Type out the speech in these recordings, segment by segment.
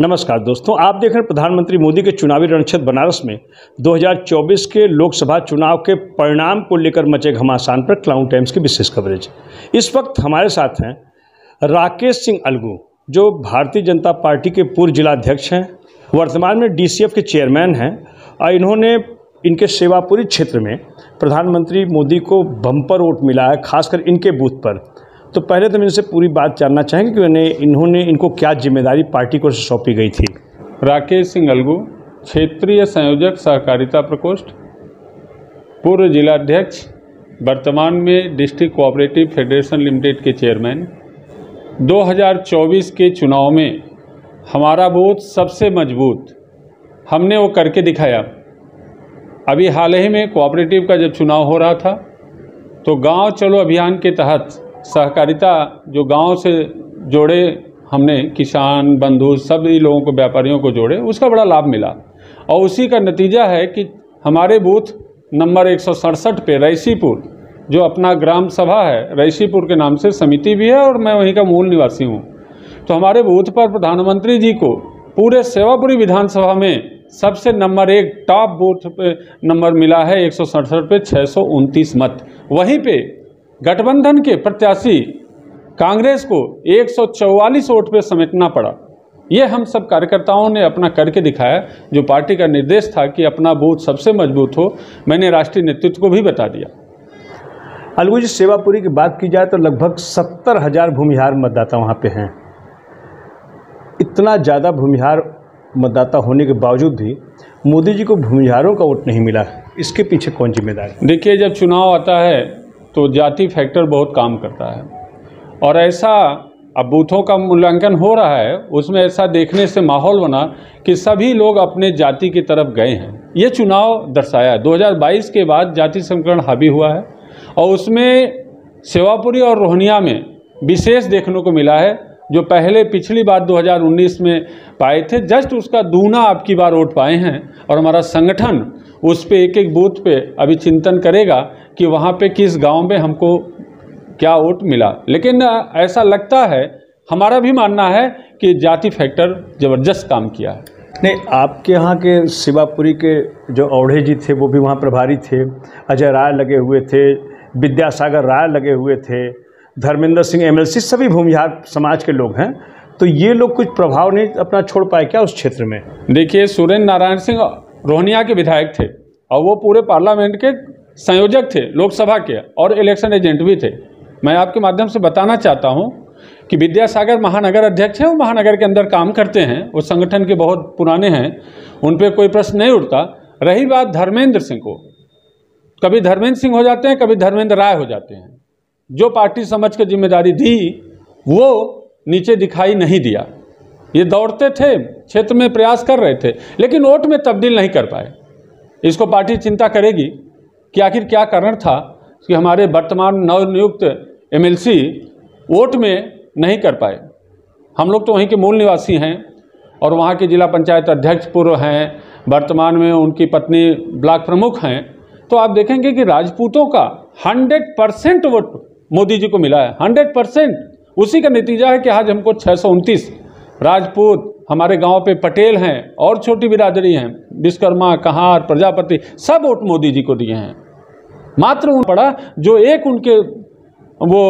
नमस्कार दोस्तों, आप देख रहे हैं प्रधानमंत्री मोदी के चुनावी रणक्षेत्र बनारस में। 2024 के लोकसभा चुनाव के परिणाम को लेकर मचे घमासान पर क्लाउन टाइम्स की विशेष कवरेज। इस वक्त हमारे साथ हैं राकेश सिंह अलगू, जो भारतीय जनता पार्टी के पूर्व जिलाध्यक्ष हैं, वर्तमान में डीसीएफ के चेयरमैन हैं, और इन्होंने इनके सेवापुरी क्षेत्र में प्रधानमंत्री मोदी को बम्पर वोट मिला है, खासकर इनके बूथ पर। तो पहले तो हम इनसे पूरी बात जानना चाहेंगे कि उन्हें, इन्होंने इनको क्या ज़िम्मेदारी पार्टी को सौंपी गई थी? राकेश सिंह अलगू, क्षेत्रीय संयोजक सहकारिता प्रकोष्ठ, पूर्व जिलाध्यक्ष, वर्तमान में डिस्ट्रिक्ट कोऑपरेटिव फेडरेशन लिमिटेड के चेयरमैन। 2024 के चुनाव में हमारा बूथ सबसे मज़बूत, हमने वो करके दिखाया। अभी हाल ही में कोऑपरेटिव का जब चुनाव हो रहा था तो गाँव चलो अभियान के तहत सहकारिता जो गाँव से जोड़े हमने, किसान, बंधु, सभी लोगों को, व्यापारियों को जोड़े, उसका बड़ा लाभ मिला। और उसी का नतीजा है कि हमारे बूथ नंबर एक सौ सड़सठ पे रईसीपुर, जो अपना ग्राम सभा है, रईसीपुर के नाम से समिति भी है और मैं वहीं का मूल निवासी हूँ। तो हमारे बूथ पर प्रधानमंत्री जी को पूरे सेवापुरी विधानसभा में सबसे नंबर एक, टॉप बूथ पे नंबर मिला है एक पे छः सौ उनतीस मत। वहीं पे गठबंधन के प्रत्याशी कांग्रेस को 144 वोट पे समेटना पड़ा। ये हम सब कार्यकर्ताओं ने अपना करके दिखाया जो पार्टी का निर्देश था कि अपना बूथ सबसे मज़बूत हो मैंने राष्ट्रीय नेतृत्व को भी बता दिया। अलगू जी सेवापुरी की बात की जाए तो लगभग सत्तर हज़ार भूमिहार मतदाता वहाँ पे हैं। इतना ज़्यादा भूमिहार मतदाता होने के बावजूद भी मोदी जी को भूमिहारों का वोट नहीं मिला। इसके पीछे कौन जिम्मेदार देखिए जब चुनाव आता है तो जाति फैक्टर बहुत काम करता है। और ऐसा अब बूथों का मूल्यांकन हो रहा है, उसमें ऐसा देखने से माहौल बना कि सभी लोग अपने जाति की तरफ़ गए हैं। ये चुनाव दर्शाया 2022 के बाद जाति समीकरण हावी हुआ है और उसमें सेवापुरी और रोहनिया में विशेष देखने को मिला है, जो पहले पिछली बार 2019 में पाए थे, जस्ट उसका दूना आपकी बार वोट पाए हैं और हमारा संगठन उस पर एक एक बूथ पे अभी चिंतन करेगा कि वहाँ पे किस गाँव में हमको क्या वोट मिला। लेकिन ऐसा लगता है हमारा भी मानना है कि जाति फैक्टर ज़बरदस्त काम किया है। नहीं आपके यहाँ के शिवापुरी के जो औढ़े जी थे वो भी वहाँ प्रभारी थे। अजय राय लगे हुए थे विद्यासागर राय लगे हुए थे धर्मेंद्र सिंह एमएलसी सभी भूमिहार समाज के लोग हैं। तो ये लोग कुछ प्रभाव नहीं अपना छोड़ पाए क्या उस क्षेत्र में? देखिए सुरेंद्र नारायण सिंह रोहनिया के विधायक थे और वो पूरे पार्लियामेंट के संयोजक थे, लोकसभा के और इलेक्शन एजेंट भी थे। मैं आपके माध्यम से बताना चाहता हूँ कि विद्यासागर महानगर अध्यक्ष हैं, वो महानगर के अंदर काम करते हैं, वो संगठन के बहुत पुराने हैं, उन पर कोई प्रश्न नहीं उठता। रही बात धर्मेंद्र सिंह को, कभी धर्मेंद्र सिंह हो जाते हैं, कभी धर्मेंद्र राय हो जाते हैं। जो पार्टी समझ के ज़िम्मेदारी दी, वो नीचे दिखाई नहीं दिया। ये दौड़ते थे, क्षेत्र में प्रयास कर रहे थे, लेकिन वोट में तब्दील नहीं कर पाए। इसको पार्टी चिंता करेगी कि आखिर क्या कारण था कि हमारे वर्तमान नवनियुक्त एमएलसी वोट में नहीं कर पाए? हम लोग तो वहीं के मूल निवासी हैं और वहाँ के जिला पंचायत अध्यक्ष पूर्व हैं, वर्तमान में उनकी पत्नी ब्लॉक प्रमुख हैं। तो आप देखेंगे कि राजपूतों का 100 परसेंट वोट मोदी जी को मिला है। 100 परसेंट। उसी का नतीजा है कि आज हमको छः सौ उनतीस राजपूत हमारे गाँव पे पटेल हैं और छोटी बिरादरी हैं। विश्वकर्मा, कहार, प्रजापति सब वोट मोदी जी को दिए हैं। मात्र उन पड़ा जो एक उनके वो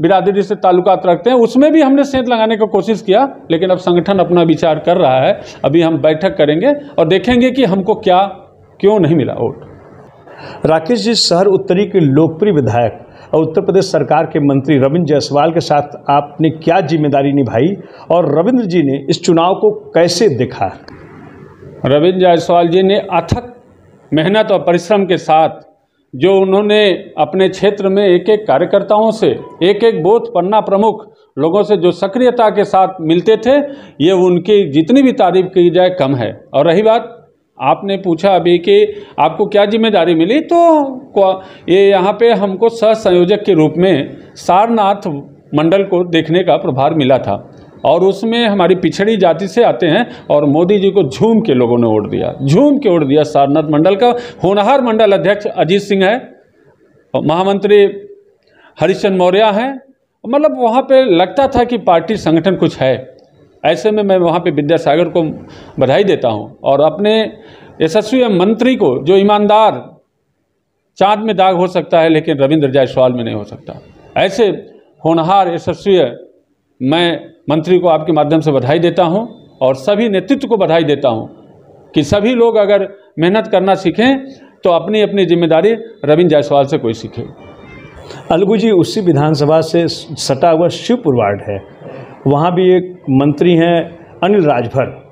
बिरादरी से ताल्लुकात रखते हैं उसमें भी हमने सेंध लगाने की कोशिश किया लेकिन अब संगठन अपना विचार कर रहा है। अभी हम बैठक करेंगे और देखेंगे कि हमको क्या क्यों नहीं मिला वोट। राकेश जी शहर उत्तरी के लोकप्रिय विधायक और उत्तर प्रदेश सरकार के मंत्री रविंद्र जायसवाल के साथ आपने क्या ज़िम्मेदारी निभाई और रविंद्र जी ने इस चुनाव को कैसे देखा? रविंद्र जायसवाल जी ने अथक मेहनत और परिश्रम के साथ जो उन्होंने अपने क्षेत्र में एक एक कार्यकर्ताओं से एक एक बोध पन्ना प्रमुख लोगों से जो सक्रियता के साथ मिलते थे, ये उनकी जितनी भी तारीफ़ की जाए कम है। और रही बात, आपने पूछा अभी कि आपको क्या ज़िम्मेदारी मिली? तो ये यहाँ पे हमको सह संयोजक के रूप में सारनाथ मंडल को देखने का प्रभार मिला था। और उसमें हमारी पिछड़ी जाति से आते हैं और मोदी जी को झूम के लोगों ने वोट दिया, झूम के वोट दिया सारनाथ मंडल का। होनहार मंडल अध्यक्ष अजीत सिंह है महामंत्री हरिश्चंद मौर्य हैं। मतलब वहाँ पे लगता था कि पार्टी संगठन कुछ है। ऐसे में मैं वहाँ पे विद्यासागर को बधाई देता हूँ और अपने यशस्वी मंत्री को, जो ईमानदार, चाँद में दाग हो सकता है, लेकिन रविंद्र जायसवाल में नहीं हो सकता। ऐसे होनहार, यशस्वी मैं मंत्री को आपके माध्यम से बधाई देता हूँ और सभी नेतृत्व को बधाई देता हूँ कि सभी लोग अगर मेहनत करना सीखें तो अपनी अपनी ज़िम्मेदारी रविंद्र जायसवाल से कोई सीखे। अलगू जी उसी विधानसभा से सटा हुआ शिवपुर वार्ड है। वहाँ भी एक मंत्री हैं अनिल राजभर।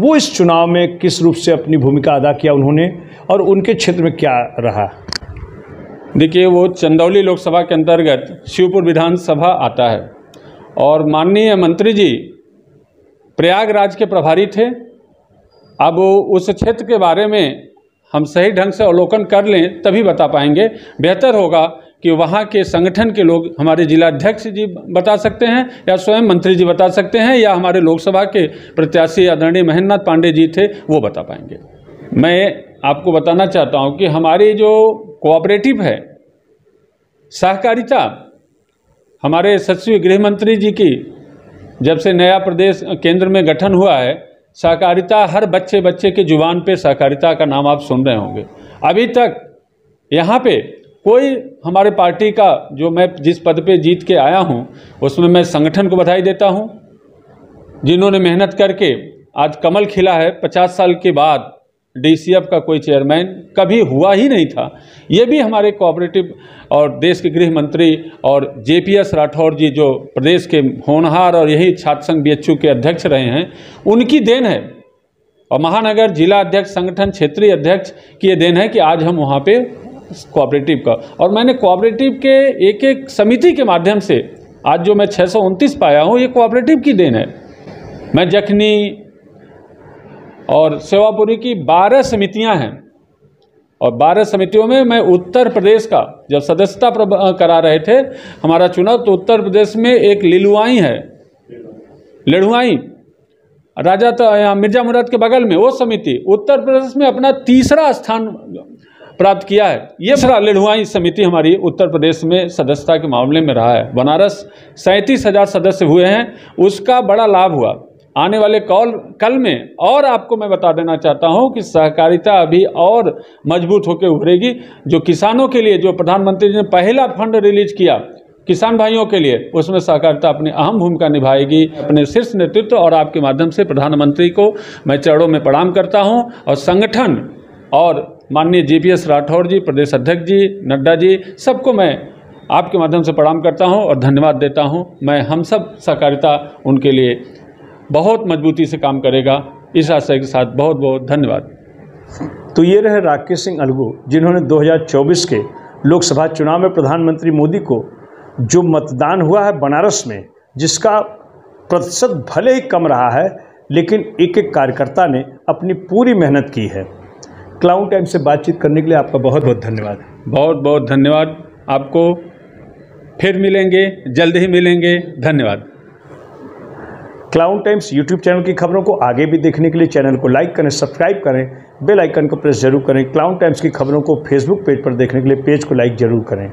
वो इस चुनाव में किस रूप से अपनी भूमिका अदा किया उन्होंने और उनके क्षेत्र में क्या रहा? देखिए वो चंदौली लोकसभा के अंतर्गत शिवपुर विधानसभा आता है। और माननीय मंत्री जी प्रयागराज के प्रभारी थे। अब उस क्षेत्र के बारे में हम सही ढंग से अवलोकन कर लें, तभी बता पाएँगे। बेहतर होगा कि वहाँ के संगठन के लोग हमारे जिलाध्यक्ष जी बता सकते हैं, या स्वयं मंत्री जी बता सकते हैं, या हमारे लोकसभा के प्रत्याशी आदरणीय महेंद्रनाथ पांडे जी थे, वो बता पाएँगे। मैं आपको बताना चाहता हूँ कि हमारी जो कोऑपरेटिव है, सहकारिता हमारे सचिव गृह मंत्री जी की जब से नया प्रदेश केंद्र में गठन हुआ है, सहकारिता हर बच्चे बच्चे के ज़ुबान पे सहकारिता का नाम आप सुन रहे होंगे। अभी तक यहाँ पे कोई हमारे पार्टी का जो मैं जिस पद पे जीत के आया हूँ, उसमें मैं संगठन को बधाई देता हूँ। जिन्होंने मेहनत करके आज कमल खिला है, पचास साल के बाद डीसीएफ का कोई चेयरमैन कभी हुआ ही नहीं था। ये भी हमारे कोऑपरेटिव और देश के गृह मंत्री और जेपीएस राठौर जी जो प्रदेश के होनहार और यही छात्र संघ बी के अध्यक्ष रहे हैं, उनकी देन है। और महानगर जिला अध्यक्ष, संगठन क्षेत्रीय अध्यक्ष की ये देन है कि आज हम वहाँ पे कोऑपरेटिव का। और मैंने कोऑपरेटिव के एक एक समिति के माध्यम से, आज जो मैं छः सौ उनतीस पाया हूँ, ये कोऑपरेटिव की देन है। मैं जखनी और सेवापुरी की बारह समितियाँ हैं। और बारह समितियों में मैं उत्तर प्रदेश का, जब सदस्यता करा रहे थे, हमारा चुनाव तो उत्तर प्रदेश में एक लिलुआई है। लेढ़ुआई राजा तो मिर्ज़ा मुराद के बगल में, वो समिति, उत्तर प्रदेश में अपना तीसरा स्थान प्राप्त किया है। ये सारा लेढ़ुआई समिति हमारी उत्तर प्रदेश में सदस्यता के मामले में रहा है। बनारस सैंतीस हज़ार सदस्य हुए हैं, उसका बड़ा लाभ हुआ। आने वाले कॉल, कल में और आपको मैं बता देना चाहता हूँ कि सहकारिता अभी और मज़बूत होकर उभरेगी, जो किसानों के लिए, जो प्रधानमंत्री जी ने पहला फंड रिलीज़ किया, किसान भाइयों के लिए, उसमें सहकारिता अपनी अहम भूमिका निभाएगी, अपने शीर्ष नेतृत्व और आपके माध्यम से प्रधानमंत्री को मैं चरणों में प्रणाम करता हूँ, और संगठन और माननीय जीपीएस राठौर जी, प्रदेश अध्यक्ष जी, नड्डा जी, सबको मैं आपके माध्यम से प्रणाम करता हूँ और धन्यवाद देता हूँ। मैं हम सब सहकारिता उनके लिए बहुत मजबूती से काम करेगा। इस आशय के साथ बहुत बहुत धन्यवाद। तो ये रहे राकेश सिंह अलगू जिन्होंने 2024 के लोकसभा चुनाव में प्रधानमंत्री मोदी को जो मतदान हुआ है बनारस में जिसका प्रतिशत भले ही कम रहा है लेकिन एक एक कार्यकर्ता ने अपनी पूरी मेहनत की है। क्लाउन टाइम से बातचीत करने के लिए आपका बहुत बहुत धन्यवाद। बहुत बहुत धन्यवाद। आपको फिर मिलेंगे जल्द ही मिलेंगे। धन्यवाद। क्लाउन टाइम्स यूट्यूब चैनल की खबरों को आगे भी देखने के लिए चैनल को लाइक करें सब्सक्राइब करें बेल आइकन को प्रेस ज़रूर करें। क्लाउन टाइम्स की खबरों को फेसबुक पेज पर देखने के लिए पेज को लाइक ज़रूर करें।